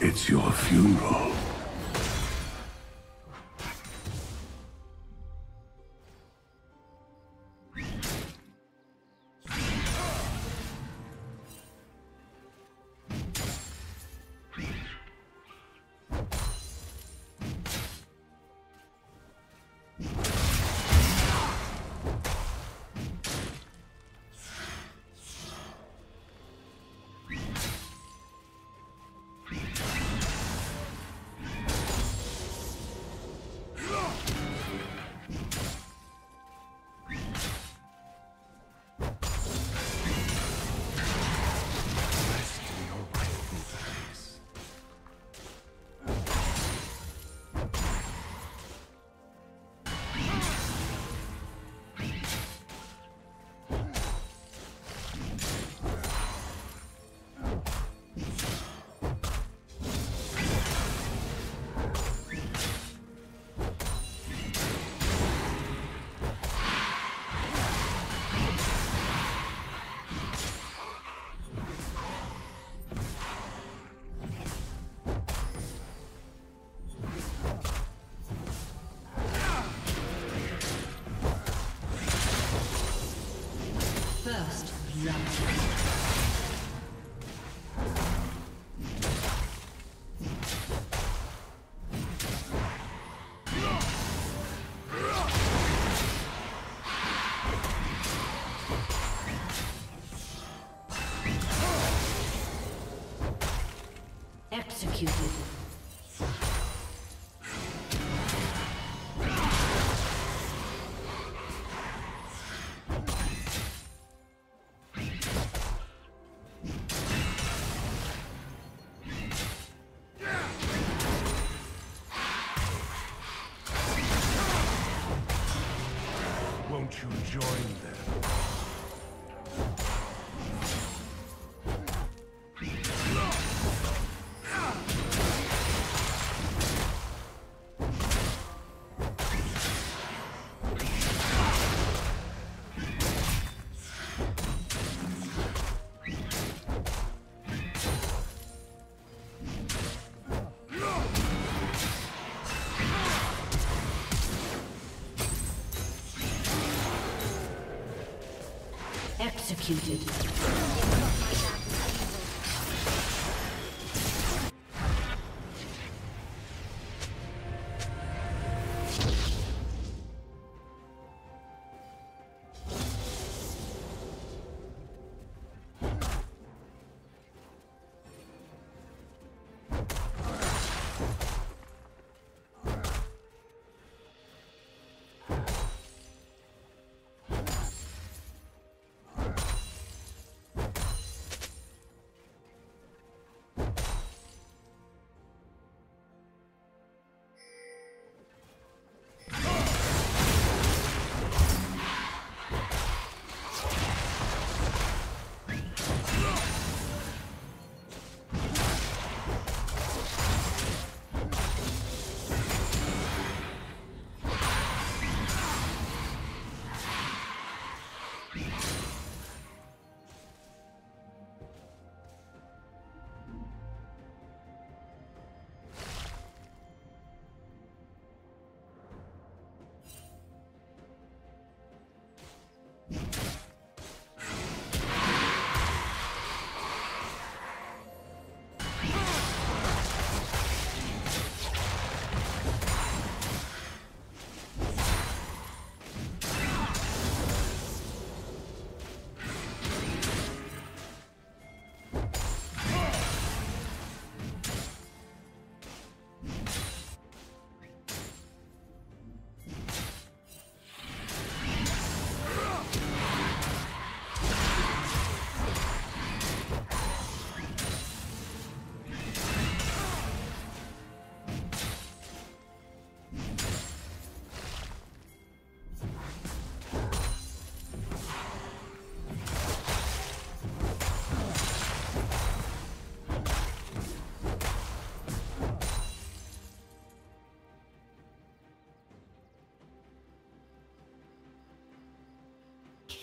It's your funeral. Executed. Executed.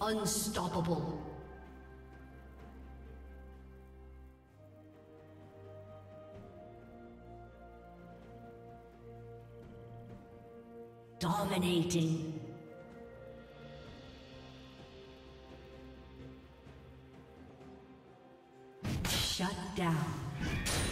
Unstoppable. Dominating. Shut down.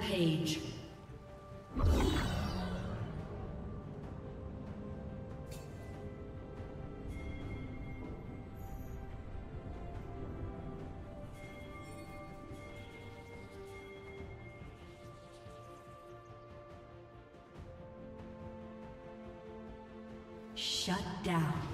Rampage. Shut down.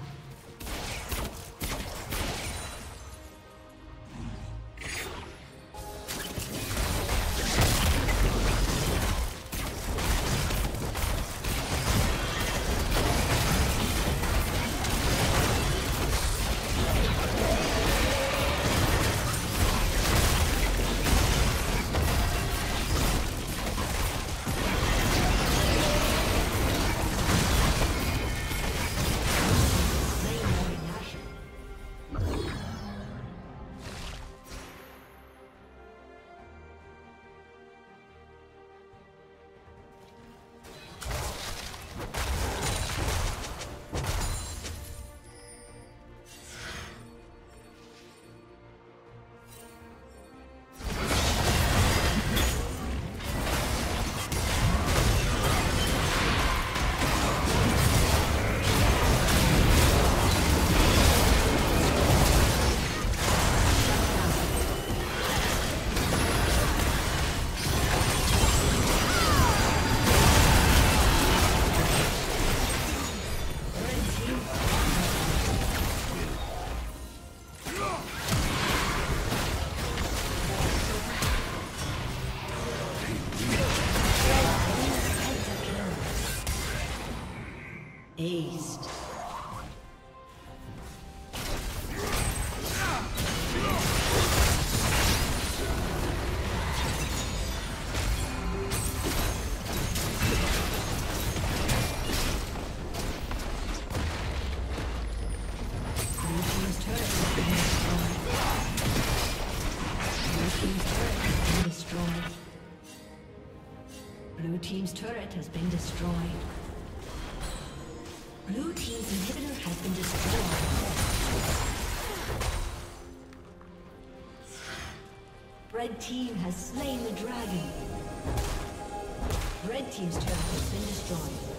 Destroyed. Blue team's inhibitor has been destroyed. Red team has slain the dragon. Red team's turret has been destroyed.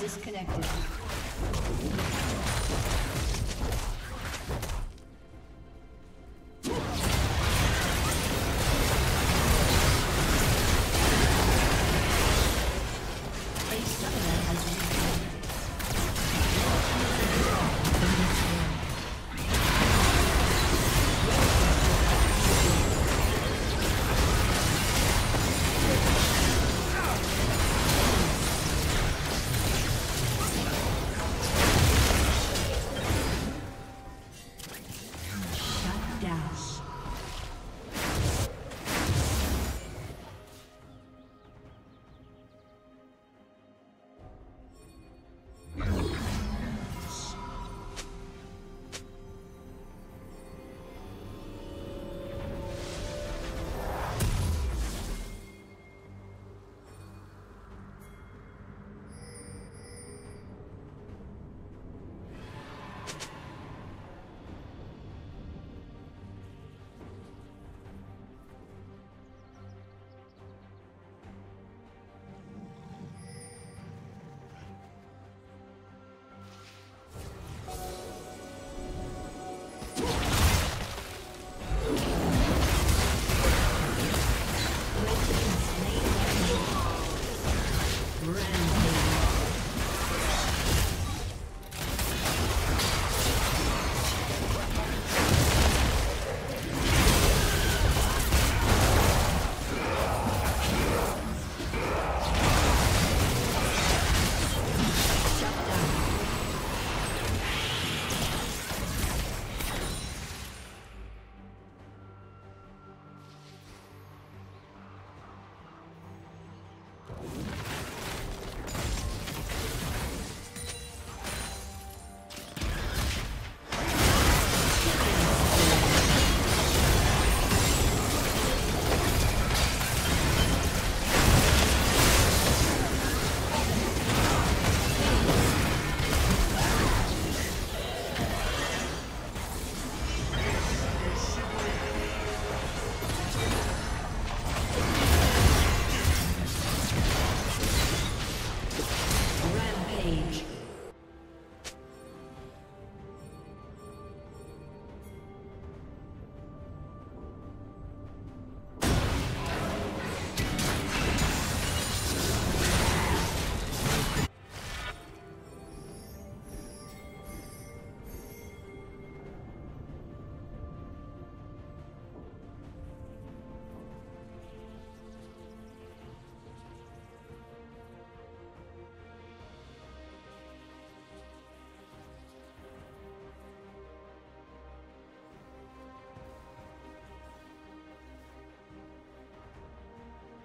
Disconnected.